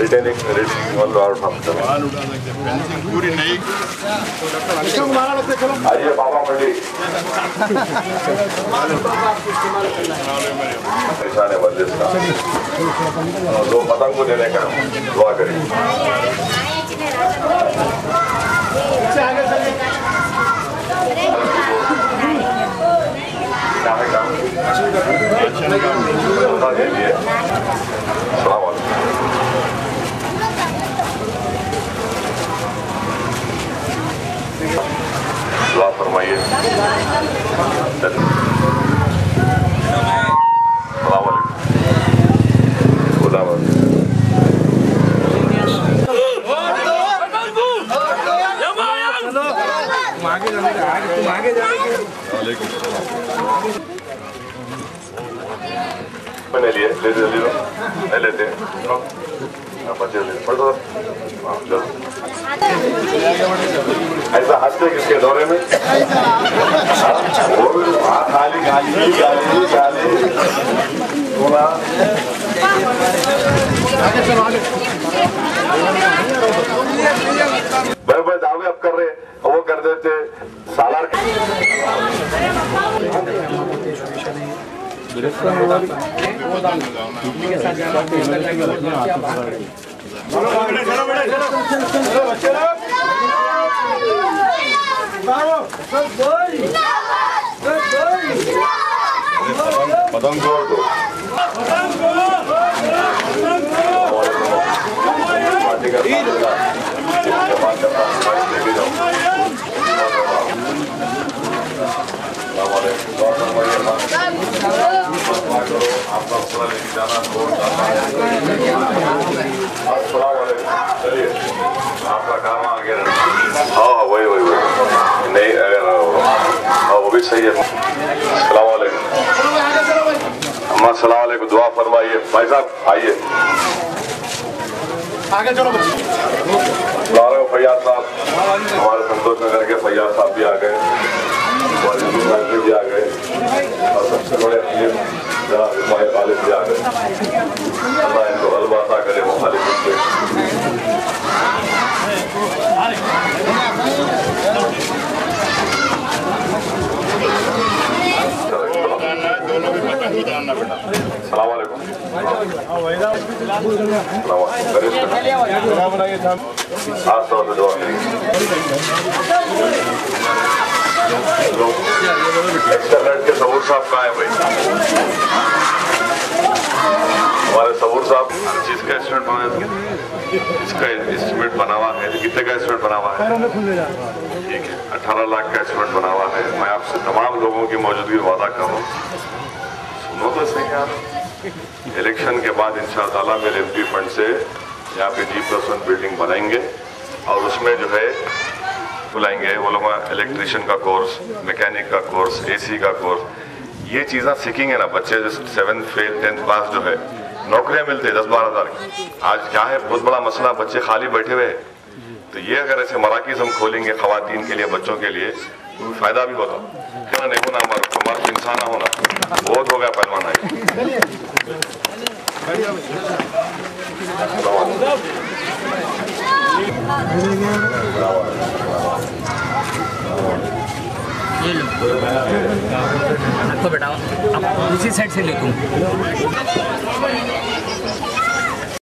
Retaining retaining वालों और हम पूरी नई आइए बाबा मंडी निशान है का दो पतंग को देने का दुआ करिए। क्या है काम बता दीजिए सलाम वालेकुम दुआ फरमाइए सलाम वालेकुम खुदा हाफिज़। मैंने लिए ले ले ले लो नहीं लेते लो। हाँ, हाँ, ऐसा हँसते किसके दौरे में हाँ, खाली गाली गाली गाली भाई भाई दावे अब कर रहे वो कर देते सालार पतंग जोड़ दो पार्टी का जमात का पास लेके जाओ अस्सलाम वालेकुम। दुआ फरमाइए, माँ। दुआ करो, आपका लेके जाना रोड जाना है। अस्सलाम वालेकुम। चलिए आपका काम आ हाँ हाँ वही वही वही नहीं अगर हाँ वो भी सही है। अम्मा अस्सलाम दुआ फरमाइए भाई साहब। आइए आगे चलो फैयाज साहब हमारे संतोष नगर के फैयाज साहब। अलबासा करे मुखालिफ से दोनों भी पतंग उतारना बेटा सलाम वालेकुम सलाम वालेकुम खास तौर पे दुआ करिए एक्सटर्नेट के सबूर साहब कहाँ है भाई हमारे सबूर साहब हर चीज़ का एस्टिमेट बनाया था इसका एस्टिमेट बना हुआ है कितने का एस्टिमेट बना हुआ है। ठीक है, अठारह लाख का एस्टिमेट बना हुआ है। मैं आपसे तमाम लोगों की मौजूदगी वादा कर। रहा हूँ सुनो तो सही यार। इलेक्शन के बाद इंशाल्लाह मेरे एमपी फंड से यहाँ पे जी प्लस वन बिल्डिंग बनाएँगे और उसमें जो है, बुलाएँगे वो लोग इलेक्ट्रिशियन का कोर्स मैकेनिक का कोर्स एसी का कोर्स ये चीज़ें सीखेंगे ना बच्चे जो सेवन फेल टेंथ पास जो है नौकरियाँ मिलती है दस बारह हज़ार की। आज क्या है, बहुत बड़ा मसला, बच्चे खाली बैठे हुए हैं। तो ये अगर ऐसे मराकज हम खोलेंगे खातन के लिए, बच्चों के लिए तो फ़ायदा भी होता क्या नहीं होना, हमारा हमारा इंसान ना होना। बहुत हो गया पहलवान है आपको बेटा आप दूसरी साइड से ले तुम